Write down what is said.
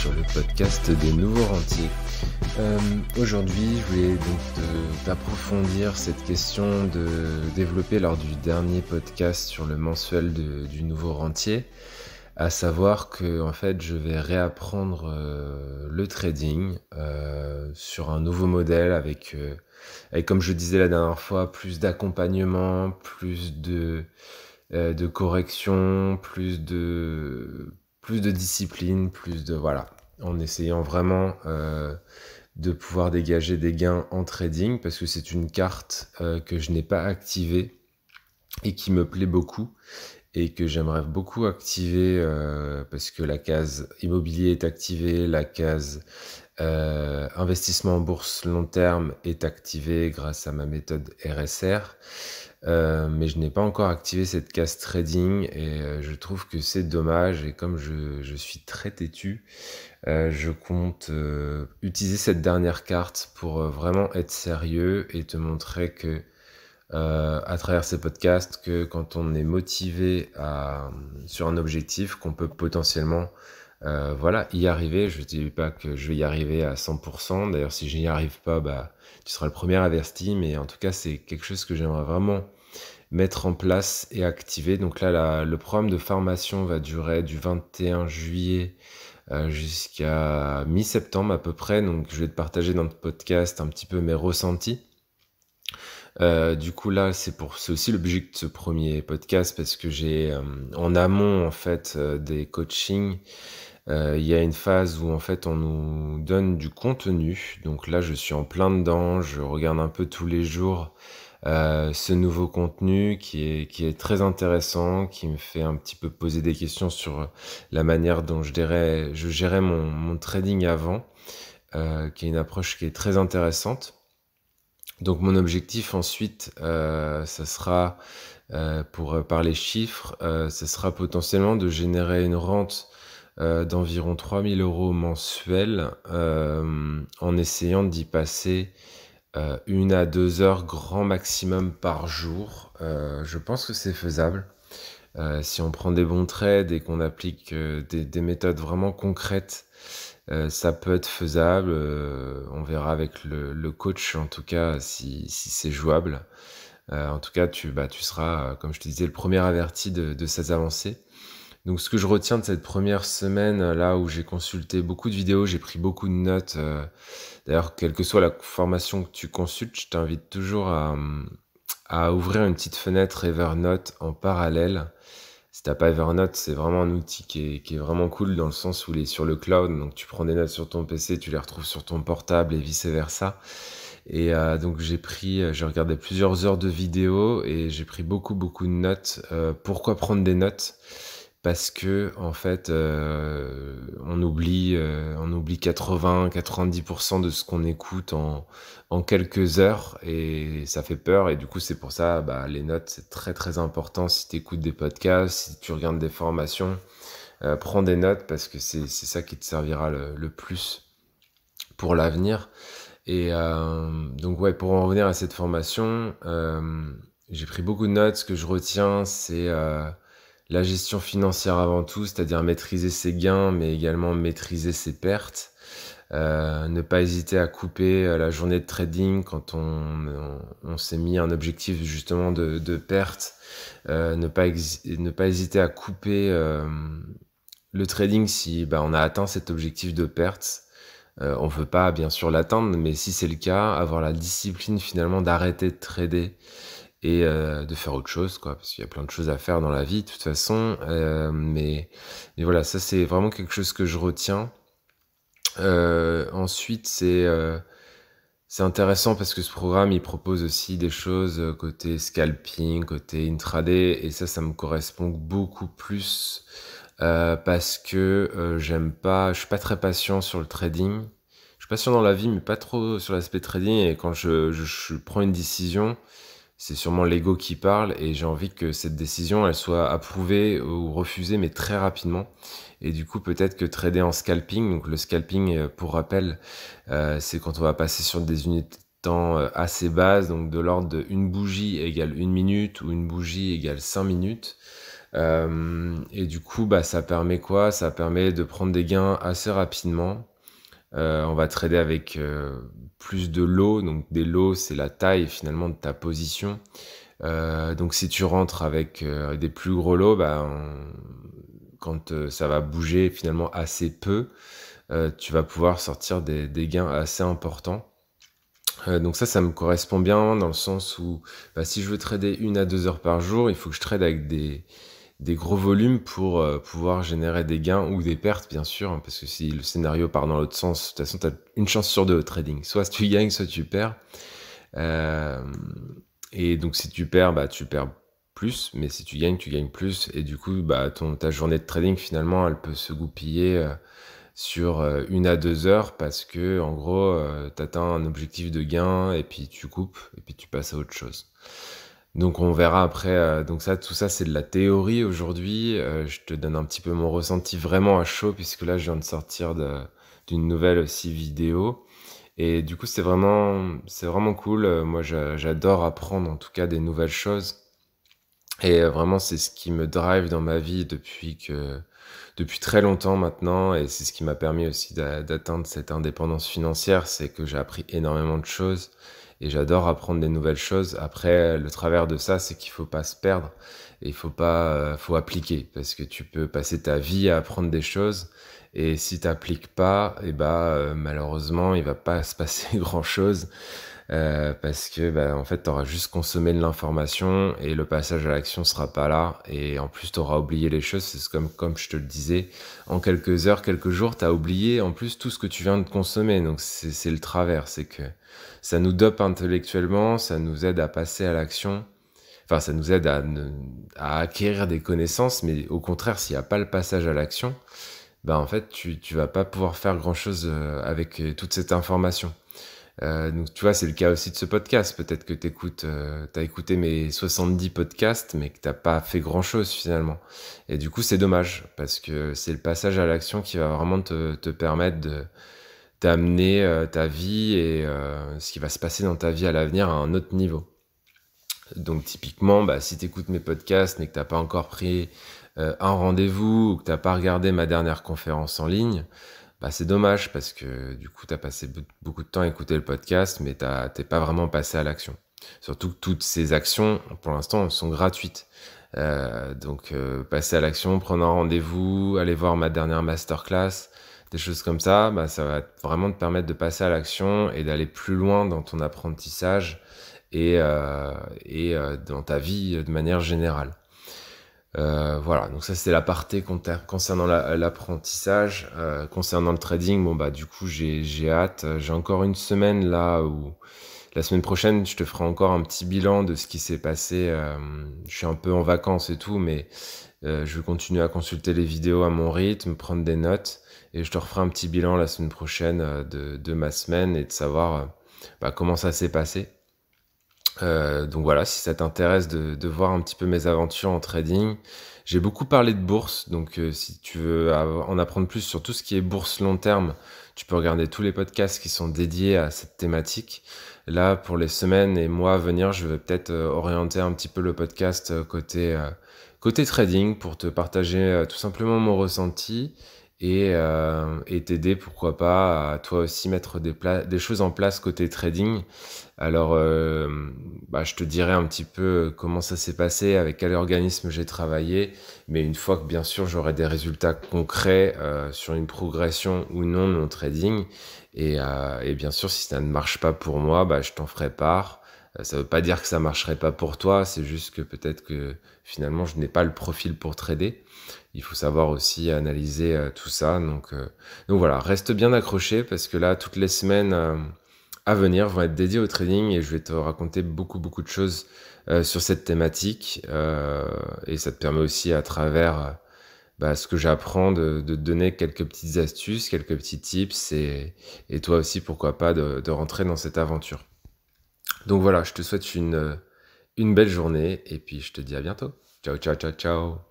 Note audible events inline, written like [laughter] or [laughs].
sur le podcast des nouveaux rentiers. Euh, aujourd'hui, je voulais donc d'approfondir cette question de développer lors du dernier podcast sur le mensuel du nouveau rentier, à savoir que en fait, je vais réapprendre euh, le trading euh, sur un nouveau modèle avec, avec, comme je disais la dernière fois, plus d'accompagnement, plus de de correction, plus de plus de discipline, plus de voilà, en essayant vraiment euh, de pouvoir dégager des gains en trading parce que c'est une carte euh, que je n'ai pas activée et qui me plaît beaucoup et que j'aimerais beaucoup activer euh, parce que la case immobilier est activée, la case investissement en bourse long terme est activée grâce à ma méthode RSR. Euh, mais je n'ai pas encore activé cette case trading et euh, je trouve que c'est dommage et comme je, je suis très têtu, euh, je compte utiliser cette dernière carte pour vraiment être sérieux et te montrer que à travers ces podcasts que quand on est motivé à, sur un objectif qu'on peut potentiellement voilà y arriver je ne dis pas que je vais y arriver à 100% d'ailleurs si je n'y arrive pas bah tu seras le premier averti, mais en tout cas, c'est quelque chose que j'aimerais vraiment mettre en place et activer. Donc là, le programme de formation va durer du 21 juillet euh, jusqu'à mi-septembre à peu près. Donc je vais te partager dans le podcast un petit peu mes ressentis. Euh, du coup là c'est pour c'est aussi l'objet de ce premier podcast parce que j'ai euh, en amont en fait des coachings euh, il y a une phase où en fait on nous donne du contenu. Donc là, je suis en plein dedans. Je regarde un peu tous les jours euh, ce nouveau contenu qui est, très intéressant, qui me fait un petit peu poser des questions sur la manière dont je, dirais, je gérais mon, mon trading avant, euh, qui est une approche qui est très intéressante. Donc mon objectif ensuite, euh, ça sera, euh, pour parler chiffres, euh, ce sera potentiellement de générer une rente euh, d'environ 3000 euros mensuels euh, en essayant d'y passer euh, une à deux heures grand maximum par jour. je pense que c'est faisable. si on prend des bons trades et qu'on applique des, méthodes vraiment concrètes, ça peut être faisable. on verra avec le, coach en tout cas si, c'est jouable. en tout cas, tu, bah, tu seras, comme je te disais, le premier averti de, ces avancées. Donc ce que je retiens de cette première semaine euh, là où j'ai consulté beaucoup de vidéos, j'ai pris beaucoup de notes. Euh, d'ailleurs, quelle que soit la formation que tu consultes, je t'invite toujours à, à, ouvrir une petite fenêtre Evernote en parallèle. Si t'as pas Evernote, c'est vraiment un outil qui est, vraiment cool dans le sens où il est sur le cloud. Donc tu prends des notes sur ton PC, tu les retrouves sur ton portable et vice versa. Et euh, donc j'ai pris, j'ai regardé plusieurs heures de vidéos et j'ai pris beaucoup beaucoup de notes. pourquoi prendre des notes? Parce que en fait euh, on oublie euh, on oublie 80 90% de ce qu'on écoute en, en quelques heures et ça fait peur. Et du coup c'est pour ça bah, les notes c'est très très important si tu écoutes des podcasts si tu regardes des formations. Euh, prends des notes parce que c'est ça qui te servira le, le plus pour l'avenir. Et donc ouais pour en revenir à cette formation j'ai pris beaucoup de notes. Ce que je retiens c'est la gestion financière avant tout, c'est-à-dire maîtriser ses gains, mais également maîtriser ses pertes. Euh, ne pas hésiter à couper euh, la journée de trading quand on, s'est mis un objectif justement de, perte. Euh, ne, pas ne pas hésiter à couper le trading si bah, on a atteint cet objectif de perte. on ne veut pas bien sûr l'atteindre, mais si c'est le cas, avoir la discipline finalement d'arrêter de trader et euh, de faire autre chose, quoi, parce qu'il y a plein de choses à faire dans la vie, de toute façon. Euh, mais, mais voilà, ça c'est vraiment quelque chose que je retiens. Euh, ensuite, c'est c'est intéressant parce que ce programme il propose aussi des choses côté scalping, côté intraday, et ça, ça me correspond beaucoup plus parce que j'aime pas, je suis pas très patient sur le trading. Je suis patient dans la vie, mais pas trop sur l'aspect trading. Et quand je, je, je prends une décision, c'est sûrement l'ego qui parle et j'ai envie que cette décision soit approuvée ou refusée mais très rapidement. Et du coup peut-être que trader en scalping donc le scalping euh, pour rappel euh, c'est quand on va passer sur des unités de temps euh, assez basses donc de l'ordre de une bougie égale une minute ou une bougie égale cinq minutes. Et du coup bah ça permet quoi? Ça permet de prendre des gains assez rapidement. On va trader avec plus de lots. Donc des lots, c'est la taille finalement de ta position. Euh, donc si tu rentres avec euh, des plus gros lots, bah, quand euh, ça va bouger finalement assez peu, tu vas pouvoir sortir des, gains assez importants. donc ça, ça me correspond bien dans le sens où bah, si je veux trader une à deux heures par jour, il faut que je trade avec des, des gros volumes pour euh, pouvoir générer des gains ou des pertes, bien sûr, hein, parce que si le scénario part dans l'autre sens, de toute façon, tu as une chance sur deux au trading. Soit tu gagnes, soit tu perds. Euh, et donc, si tu perds, bah, tu perds plus, mais si tu gagnes, tu gagnes plus. Et du coup, bah, ton, ta journée de trading, finalement, elle peut se goupiller euh, sur une à deux heures parce que, en gros, tu atteins un objectif de gain et puis tu coupes et puis tu passes à autre chose. Donc on verra après. Euh, donc ça, tout ça, c'est de la théorie aujourd'hui. Euh, je te donne un petit peu mon ressenti vraiment à chaud puisque là, je viens de sortir d'une nouvelle aussi vidéo. Et du coup, c'est vraiment, c'est vraiment cool. Euh, moi, j'adore apprendre en tout cas des nouvelles choses. Et vraiment, c'est ce qui me drive dans ma vie depuis que, depuis très longtemps maintenant. Et c'est ce qui m'a permis aussi d'atteindre cette indépendance financière. C'est que j'ai appris énormément de choses et j'adore apprendre des nouvelles choses. Après, le travers de ça, c'est qu'il faut pas se perdre et il faut pas, euh, faut appliquer parce que tu peux passer ta vie à apprendre des choses et si t'appliques pas, et eh bah euh, malheureusement, il va pas [laughs] se passer grand chose. Euh, parce que bah, en fait tu auras juste consommé de l'information et le passage à l'action sera pas là. Et en plus tu auras oublié les choses. C'est comme comme je te le disais en quelques heures quelques jours tu as oublié en plus tout ce que tu viens de consommer. Donc c'est le travers. C'est que ça nous dope intellectuellement ça nous aide à passer à l'action. Enfin ça nous aide à, acquérir des connaissances mais au contraire s'il n'y a pas le passage à l'action bah en fait tu tu vas pas pouvoir faire grand chose euh, avec euh, toute cette information euh, donc tu vois, c'est le cas aussi de ce podcast. Peut-être que t'écoutes, euh, t'as écouté mes 70 podcasts, mais que t'as pas fait grand-chose finalement. Et du coup, c'est dommage parce que c'est le passage à l'action qui va vraiment te, te permettre de d'amener euh, ta vie et euh, ce qui va se passer dans ta vie à l'avenir à un autre niveau. Donc typiquement, bah, si t'écoutes mes podcasts mais que t'as pas encore pris un rendez-vous ou que t'as pas regardé ma dernière conférence en ligne, bah, c'est dommage parce que du coup, tu as passé beaucoup de temps à écouter le podcast, mais t'es pas vraiment passé à l'action. Surtout que toutes ces actions, pour l'instant, sont gratuites. Euh, donc, euh, passer à l'action, prendre un rendez-vous, aller voir ma dernière masterclass, des choses comme ça, bah, ça va vraiment te permettre de passer à l'action et d'aller plus loin dans ton apprentissage et, euh, et dans ta vie de manière générale. Euh, voilà, donc ça c'est la partie concernant l'apprentissage. Euh, concernant le trading, bon bah du coup j'ai hâte. J'ai encore une semaine là où la semaine prochaine je te ferai encore un petit bilan de ce qui s'est passé. Euh, je suis un peu en vacances et tout, mais je vais continuer à consulter les vidéos à mon rythme, prendre des notes et je te referai un petit bilan la semaine prochaine de, de ma semaine et de savoir bah, comment ça s'est passé. Euh, donc voilà, si ça t'intéresse de, de, voir un petit peu mes aventures en trading, j'ai beaucoup parlé de bourse, donc euh, si tu veux en apprendre plus sur tout ce qui est bourse long terme, tu peux regarder tous les podcasts qui sont dédiés à cette thématique. Là, pour les semaines et mois à venir, je vais peut-être euh, orienter un petit peu le podcast côté, côté trading pour te partager tout simplement mon ressenti et euh, et t'aider pourquoi pas à toi aussi mettre des, choses en place côté trading. Alors euh, bah, je te dirai un petit peu comment ça s'est passé, avec quel organisme j'ai travaillé, mais une fois que bien sûr j'aurai des résultats concrets euh, sur une progression ou non de mon trading, et, et bien sûr si ça ne marche pas pour moi, bah, je t'en ferai part. Euh, ça veut pas dire que ça marcherait pas pour toi, c'est juste que peut-être que finalement je n'ai pas le profil pour trader il faut savoir aussi analyser euh, tout ça. Donc, euh, donc voilà, reste bien accroché parce que là, toutes les semaines euh, à venir vont être dédiées au trading et je vais te raconter beaucoup, beaucoup de choses sur cette thématique. et ça te permet aussi à travers bah, ce que j'apprends de, de, donner quelques petites astuces, quelques petits tips et, toi aussi, pourquoi pas, de rentrer dans cette aventure. Donc voilà, je te souhaite une une belle journée et puis je te dis à bientôt. Ciao, ciao, ciao, ciao.